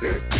Yeah.